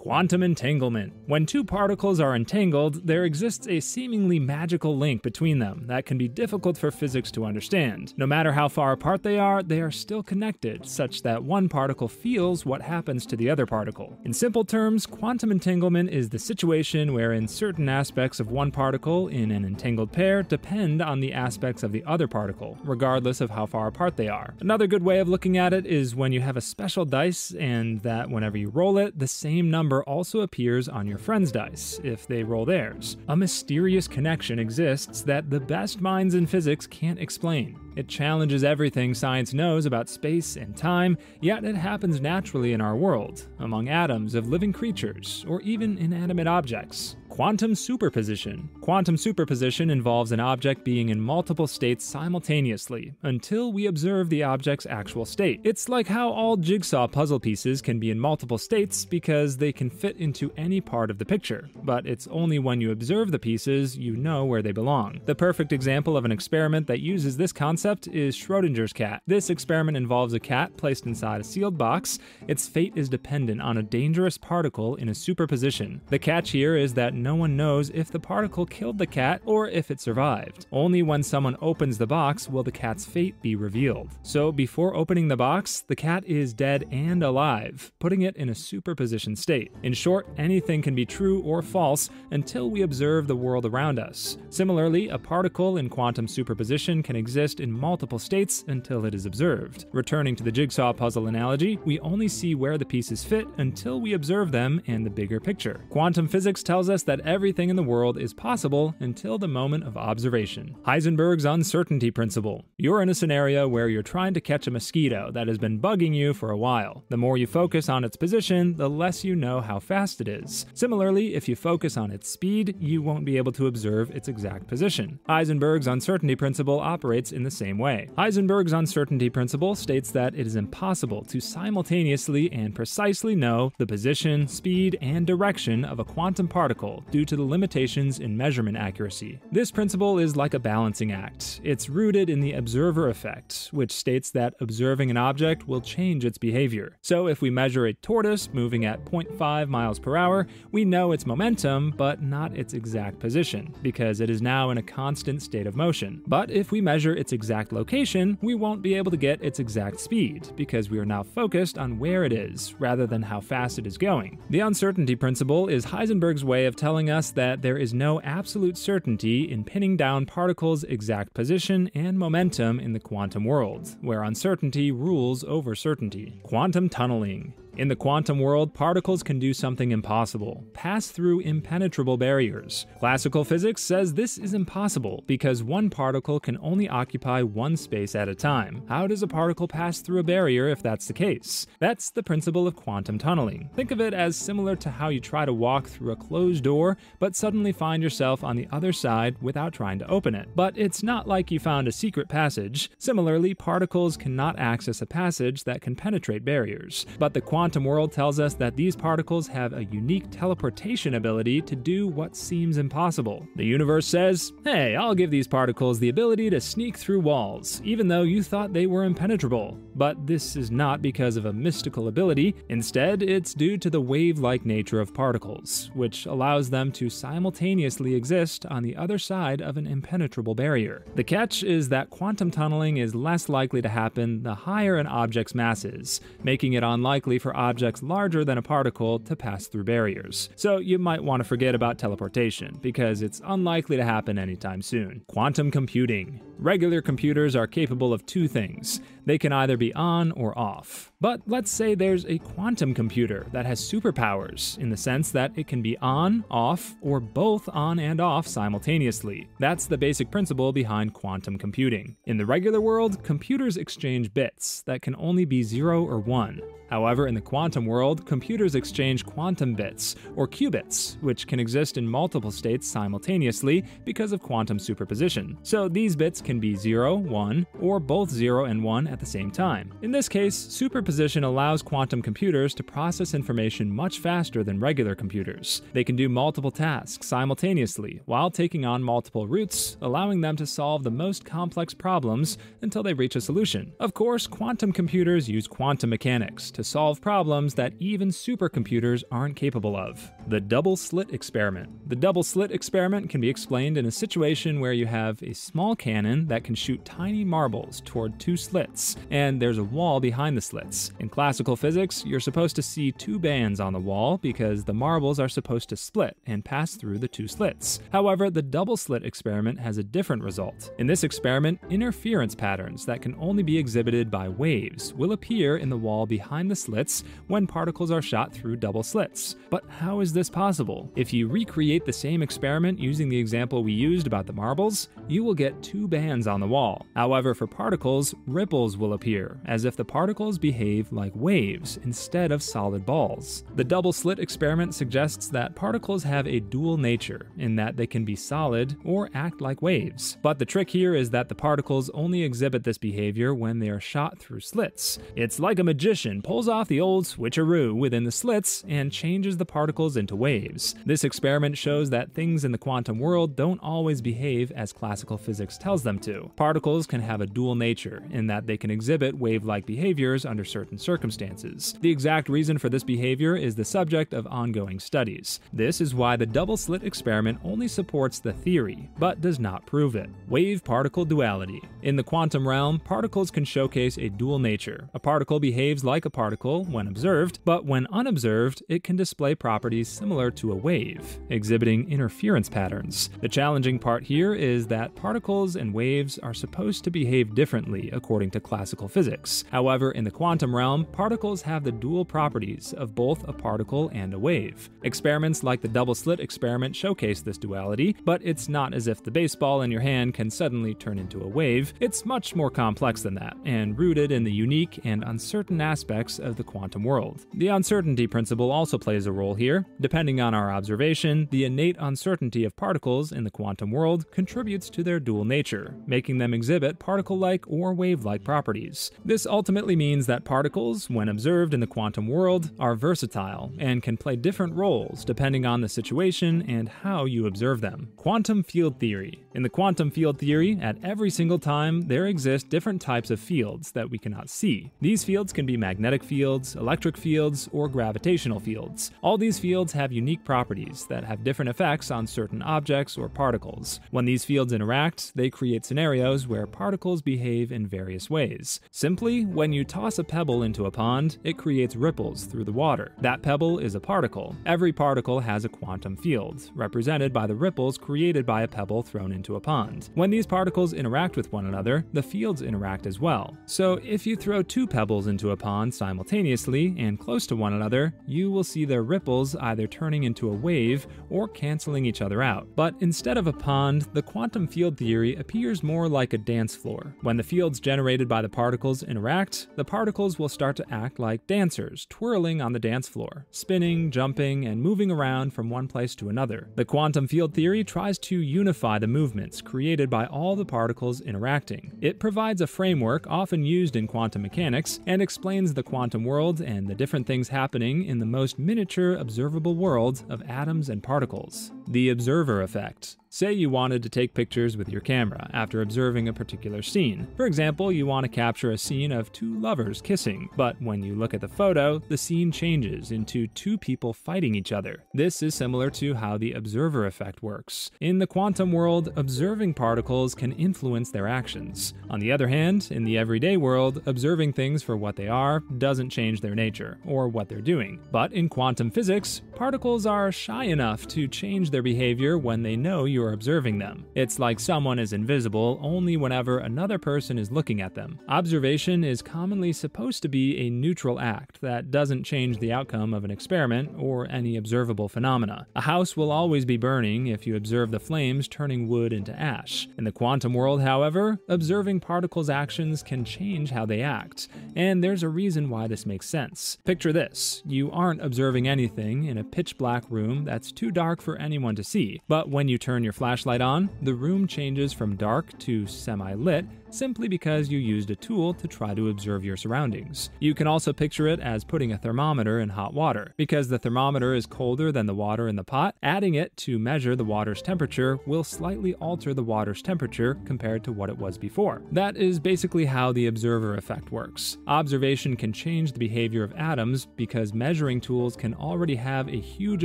Quantum entanglement. When two particles are entangled, there exists a seemingly magical link between them that can be difficult for physics to understand. No matter how far apart they are, they are still connected, such that one particle feels what happens to the other particle. In simple terms, quantum entanglement is the situation wherein certain aspects of one particle in an entangled pair depend on the aspects of the other particle, regardless of how far apart they are. Another good way of looking at it is when you have a special dice and that whenever you roll it, the same number number also appears on your friend's dice if they roll theirs. A mysterious connection exists that the best minds in physics can't explain. It challenges everything science knows about space and time, yet it happens naturally in our world, among atoms of living creatures, or even inanimate objects. Quantum superposition. Quantum superposition involves an object being in multiple states simultaneously until we observe the object's actual state. It's like how all jigsaw puzzle pieces can be in multiple states because they can fit into any part of the picture, but it's only when you observe the pieces you know where they belong. The perfect example of an experiment that uses this concept is Schrodinger's cat. This experiment involves a cat placed inside a sealed box. Its fate is dependent on a dangerous particle in a superposition. The catch here is that no one knows if the particle killed the cat or if it survived. Only when someone opens the box will the cat's fate be revealed. So before opening the box, the cat is dead and alive, putting it in a superposition state. In short, anything can be true or false until we observe the world around us. Similarly, a particle in quantum superposition can exist in multiple states until it is observed. Returning to the jigsaw puzzle analogy, we only see where the pieces fit until we observe them and the bigger picture. Quantum physics tells us that everything in the world is possible until the moment of observation. Heisenberg's uncertainty principle. You're in a scenario where you're trying to catch a mosquito that has been bugging you for a while. The more you focus on its position, the less you know how fast it is. Similarly, if you focus on its speed, you won't be able to observe its exact position. Heisenberg's uncertainty principle operates in the same way. Heisenberg's uncertainty principle states that it is impossible to simultaneously and precisely know the position, speed, and direction of a quantum particle due to the limitations in measurement accuracy. This principle is like a balancing act. It's rooted in the observer effect, which states that observing an object will change its behavior. So if we measure a tortoise moving at 0.5 miles per hour, we know its momentum, but not its exact position, because it is now in a constant state of motion. But if we measure its exact location, we won't be able to get its exact speed, because we are now focused on where it is, rather than how fast it is going. The uncertainty principle is Heisenberg's way of telling telling us that there is no absolute certainty in pinning down particles' exact position and momentum in the quantum world, where uncertainty rules over certainty. Quantum tunneling. In the quantum world, particles can do something impossible pass through impenetrable barriers. Classical physics says this is impossible because one particle can only occupy one space at a time. How does a particle pass through a barrier if that's the case? That's the principle of quantum tunneling. Think of it as similar to how you try to walk through a closed door, but suddenly find yourself on the other side without trying to open it. But it's not like you found a secret passage. Similarly, particles cannot access a passage that can penetrate barriers. But the quantum quantum world tells us that these particles have a unique teleportation ability to do what seems impossible. The universe says, hey, I'll give these particles the ability to sneak through walls, even though you thought they were impenetrable. But this is not because of a mystical ability, instead, it's due to the wave like nature of particles, which allows them to simultaneously exist on the other side of an impenetrable barrier. The catch is that quantum tunneling is less likely to happen the higher an object's mass is, making it unlikely for objects larger than a particle to pass through barriers. So you might want to forget about teleportation, because it's unlikely to happen anytime soon. Quantum computing. Regular computers are capable of two things. They can either be on or off. But let's say there's a quantum computer that has superpowers, in the sense that it can be on, off, or both on and off simultaneously. That's the basic principle behind quantum computing. In the regular world, computers exchange bits that can only be 0 or 1. However, in the quantum world, computers exchange quantum bits, or qubits, which can exist in multiple states simultaneously because of quantum superposition. So these bits can be 0, 1, or both 0 and 1 at the same time. In this case, superposition allows quantum computers to process information much faster than regular computers. They can do multiple tasks simultaneously while taking on multiple routes, allowing them to solve the most complex problems until they reach a solution. Of course, quantum computers use quantum mechanics to solve problems that even supercomputers aren't capable of. The double slit experiment. The double slit experiment can be explained in a situation where you have a small cannon that can shoot tiny marbles toward two slits, and there's a wall behind the slits. In classical physics, you're supposed to see two bands on the wall because the marbles are supposed to split and pass through the two slits. However, the double slit experiment has a different result. In this experiment, interference patterns that can only be exhibited by waves will appear in the wall behind the slits when particles are shot through double slits. But how is this possible? If you recreate the same experiment using the example we used about the marbles, you will get two bands on the wall. However, for particles, ripples will appear, as if the particles behave like waves instead of solid balls. The double slit experiment suggests that particles have a dual nature, in that they can be solid or act like waves. But the trick here is that the particles only exhibit this behavior when they are shot through slits. It's like a magician pulls off the old switcheroo within the slits and changes the particles into waves. This experiment shows that things in the quantum world don't always behave as classical physics tells them to. Particles can have a dual nature, in that they can exhibit wave like behaviors under certain circumstances. The exact reason for this behavior is the subject of ongoing studies. This is why the double slit experiment only supports the theory, but does not prove it. Wave particle duality. In the quantum realm, particles can showcase a dual nature. A particle behaves like a particle when observed, but when unobserved, it can display properties similar to a wave, exhibiting interference patterns. The challenging part here is that particles and waves are supposed to behave differently according to classical physics. However, in the quantum realm, particles have the dual properties of both a particle and a wave. Experiments like the double slit experiment showcase this duality, but it's not as if the baseball in your hand can suddenly turn into a wave. It's much more complex than that, and rooted in the unique and uncertain aspects of the quantum world. The uncertainty principle also plays a role here. Depending on our observation, the innate uncertainty of particles in the quantum world contributes to their dual nature, making them exhibit particle like or wave like properties. This ultimately means that particles, when observed in the quantum world, are versatile and can play different roles depending on the situation and how you observe them. Quantum field theory. In the quantum field theory, at every single time, there exist different types of fields that we cannot see. These fields can be magnetic fields, electric fields, or gravitational fields. All these fields have unique properties that have different effects on certain objects or particles. When these fields interact, they create scenarios where particles behave in various ways. Simply, when you toss a pebble into a pond, it creates ripples through the water. That pebble is a particle. Every particle has a quantum field, represented by the ripples created by a pebble thrown into a pond. When these particles interact with one another, the fields interact as well. So if you throw two pebbles into a pond simultaneously and close to one another, you will see their ripples either turning into a wave or canceling each other out. But instead of a pond, the quantum field theory appears more like a dance floor. When the fields generated by the particles interact, the particles will start to act like dancers, twirling on the dance floor, spinning, jumping, and moving around from one place to another. The quantum field theory tries to unify the movements created by all the particles interacting. It provides a framework often used in quantum mechanics and explains the quantum world and the different things happening in the most miniature observable world of atoms and particles. The observer effect. Say you wanted to take pictures with your camera after observing a particular scene. For example, you want to capture a scene of two lovers kissing, but when you look at the photo, the scene changes into two people fighting each other. This is similar to how the observer effect works. In the quantum world, observing particles can influence their actions. On the other hand, in the everyday world, observing things for what they are doesn't change their nature or what they're doing. But in quantum physics, particles are shy enough to change their behavior when they know you you're observing them. It's like someone is invisible only whenever another person is looking at them. Observation is commonly supposed to be a neutral act that doesn't change the outcome of an experiment or any observable phenomena. A house will always be burning if you observe the flames turning wood into ash. In the quantum world, however, observing particles' actions can change how they act, and there's a reason why this makes sense. Picture this you aren't observing anything in a pitch black room that's too dark for anyone to see. But when you turn your flashlight on, the room changes from dark to semi lit simply because you used a tool to try to observe your surroundings. You can also picture it as putting a thermometer in hot water. Because the thermometer is colder than the water in the pot, adding it to measure the water's temperature will slightly alter the water's temperature compared to what it was before. That is basically how the observer effect works. Observation can change the behavior of atoms because measuring tools can already have a huge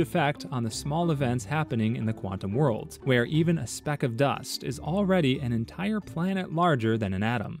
effect on the small events happening in the quantum world, where even a speck of dust is already an entire planet larger than an atom.